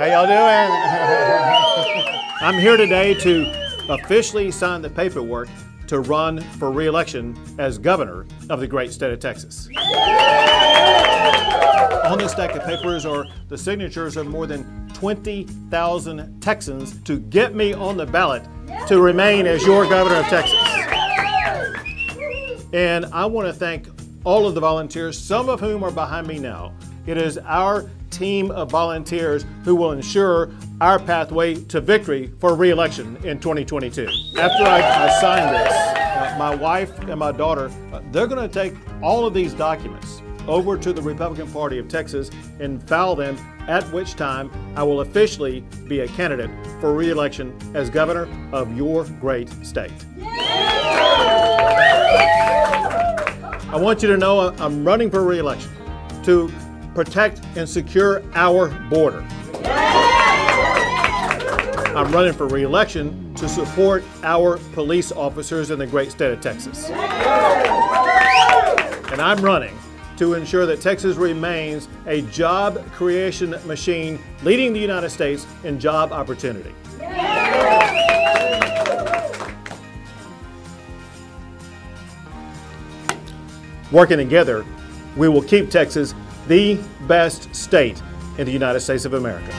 How y'all doing? I'm here today to officially sign the paperwork to run for re-election as governor of the great state of Texas. On this stack of papers are the signatures of more than 20,000 Texans to get me on the ballot to remain as your governor of Texas. And I want to thank all of the volunteers, some of whom are behind me now. It is our team of volunteers who will ensure our pathway to victory for re-election in 2022. After I, sign this, uh, my wife and my daughter, uh, they're going to take all of these documents over to the Republican Party of Texas and file them, at which time I will officially be a candidate for re-election as governor of your great state. I want you to know uh, I'm running for re-election to protect and secure our border. I'm running for re-election to support our police officers in the great state of Texas. And I'm running to ensure that Texas remains a job creation machine leading the United States in job opportunity. Working together, we will keep Texas the best state in the United States of America.